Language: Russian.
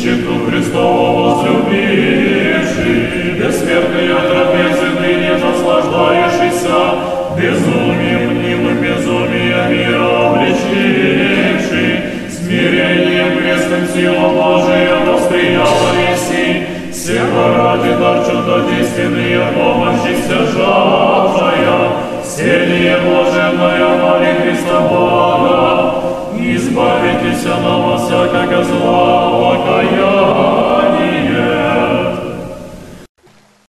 нищету Христову возлюбивший, бессмертные трапезы ныне наслаждающийся, безумием мнимым безумия мира обличивший, смирением крестным силу Божия восприяла еси, всего ради дар чудодейственные помощи вся моли Христа Бога,